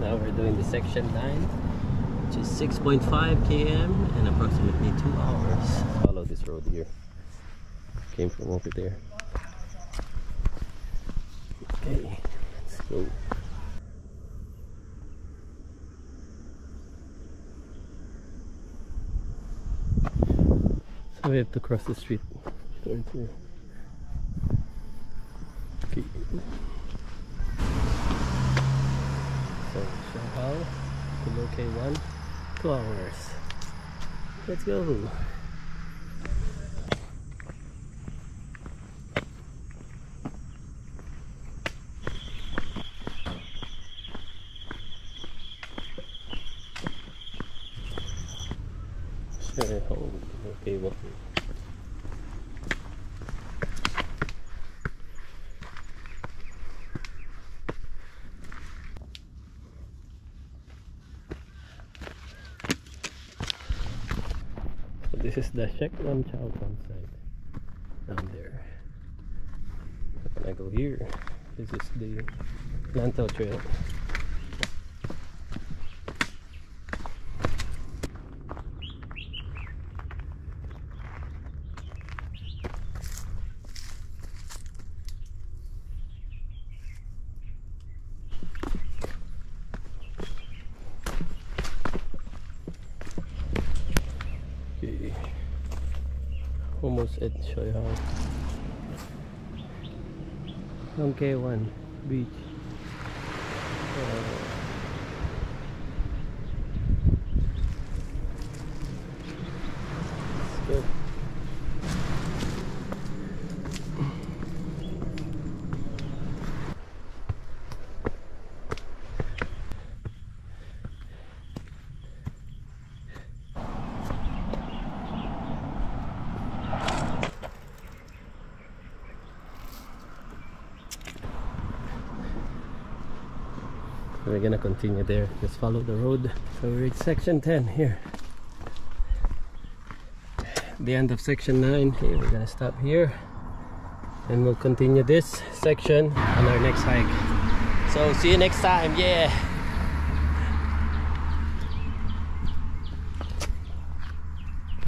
Now we're doing the section 9, which is 6.5 km and approximately 2 hours. Follow this road here. Came from over there. Okay, let's go. So we have to cross the street towards here. Okay. So Shui Hau to locate one, two hours. Let's go. Shui Hau, okay, one. This is the Sheklam Chow site down there. When I go here, this is the Lantau Trail. Okay. Almost at Shui Hau. K1 beach. Uh, we're gonna continue there. Just follow the road so we're at section 10 here. The end of section 9 okay we're gonna stop here. And we'll continue this section on our next hike. So see you next time. Yeah